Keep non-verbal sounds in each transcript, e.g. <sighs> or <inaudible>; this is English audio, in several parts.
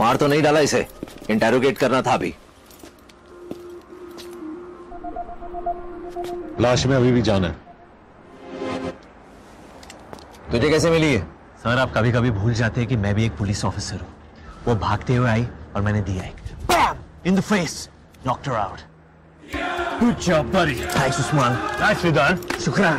मार तो नहीं डाला इसे। इंटेरोगेट करना था अभी। लाश में अभी भी जान है। तुझे कैसे मिली है सर आप कभी कभी भूल जाते हैं कि मैं भी एक पुलिस ऑफिसर हूँ। वो भागते हुए आई और मैंने दिया एक। In the face doctor out Good job, buddy. Thanks Usman Nicely done. शुक्रान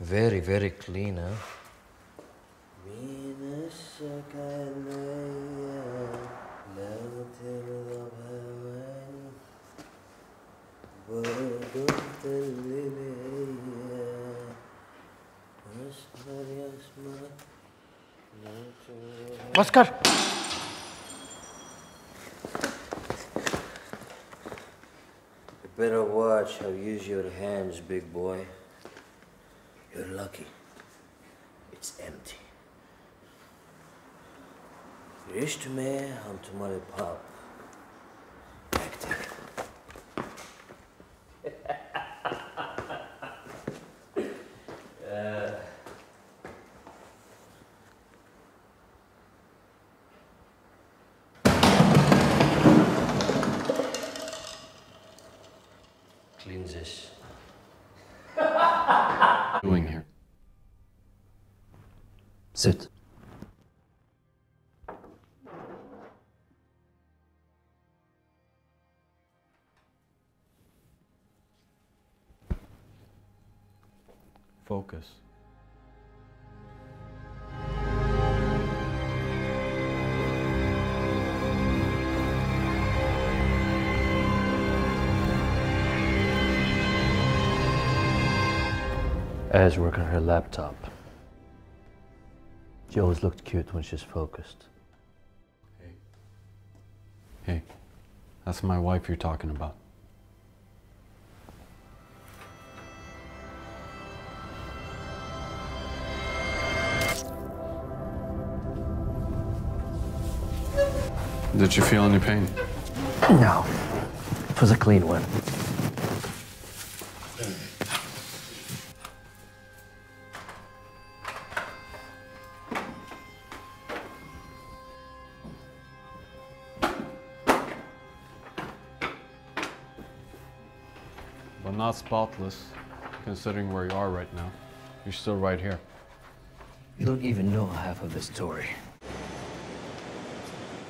very, very clean, huh? Oscar! better watch how you use your hands, big boy. You're lucky. It's empty. Rishtume ham tumhare pap. Sit. Focus. As work on her laptop. She always looked cute when she's focused. Hey, that's my wife you're talking about. Did you feel any pain? No. It was a clean one. Not spotless, considering where you are right now. You're still right here. You don't even know half of the story.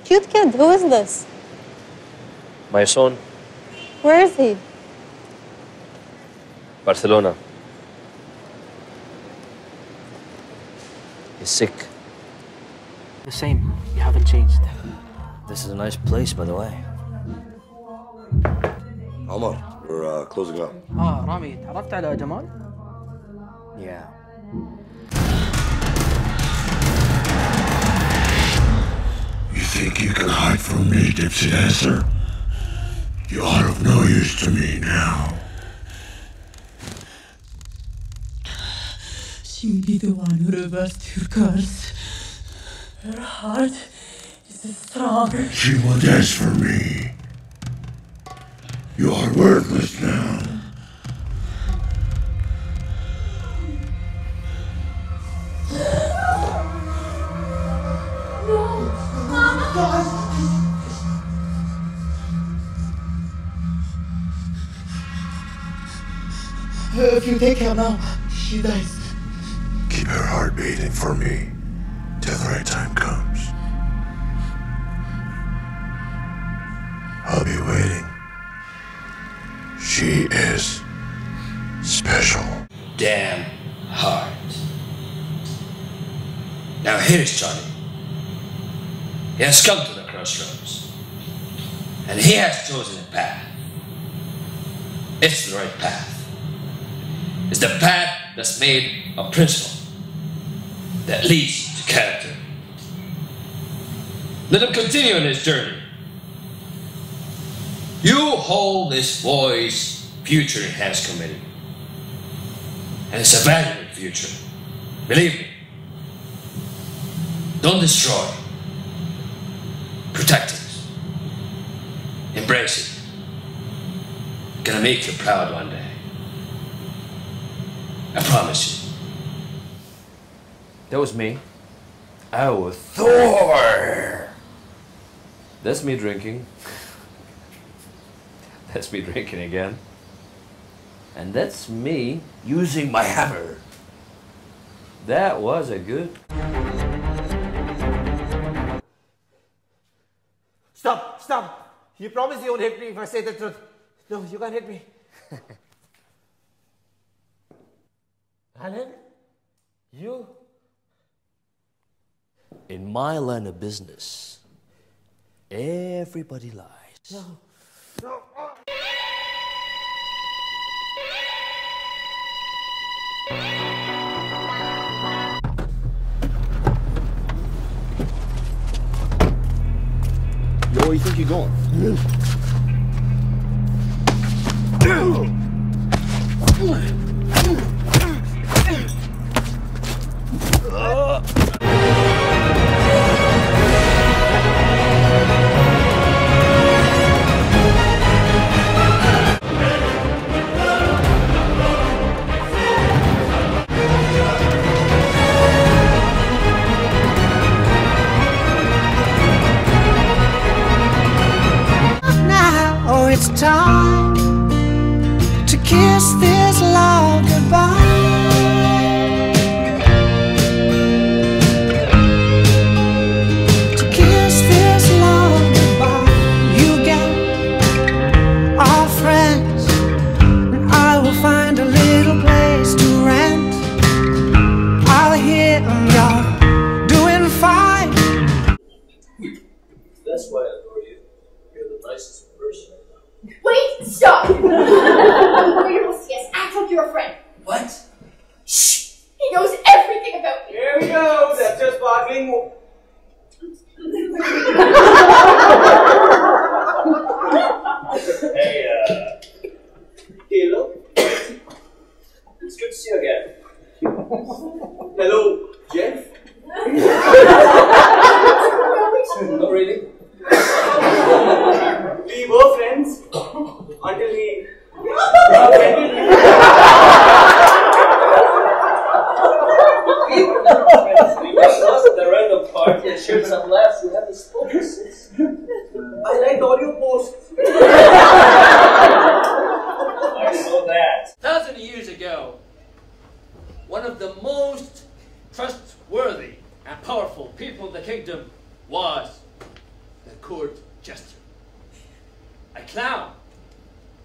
Cute kid, who is this? My son, Where is he? Barcelona. He's sick. The same. You haven't changed. This is a nice place, by the way. Omar, we're uh, closing up. اه رامي تعرفت على جمال؟ Yeah. You think you can hide from me, Dipsy Dancer? You are of no use to me now. She'll be the one who reversed your curse. Her heart is strong. She will dance for me. You are worthless now. If you take her now, she dies. Keep her heart beating for me till the right time comes. She is special. Damn hard. Now here's Johnny. He has come to the crossroads. And he has chosen a path. It's the right path. It's the path that's made of principle. That leads to character. Let him continue on his journey. You hold this boy's future in Hands Committee. And it's a valuable future. Believe me. Don't destroy. Protect it. Embrace it. Gonna make you proud one day. I promise you. That was me. I was Thor. That's me drinking. <laughs> That's me drinking again. And that's me using my hammer. That was a good. Stop, stop. You promise you won't hit me if I say the truth. No, you can't hit me. <laughs> Alan? You? In my line of business, everybody lies. No. No. Yo, where you think you're going? now, <clears throat> sparkling saw that. Thousand years ago, one of the most trustworthy and powerful people in the kingdom was the court jester. A clown.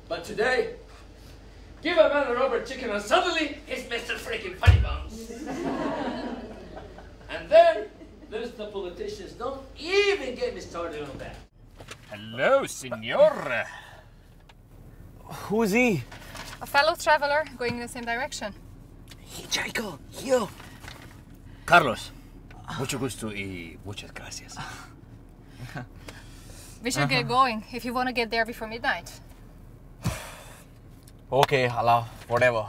But today, give a man a rubber chicken and suddenly he's Mr. Freaking Funny Bones. <laughs> and then there's the politicians. Don't even get me started on that. Hello, senor. Who is he? A fellow traveler going in the same direction. Jacob, yo. Carlos, mucho gusto y muchas gracias. <laughs> We should get going if you want to get there before midnight. <sighs> Okay, Allah, whatever.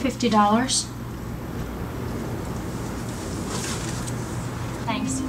$50. Thanks.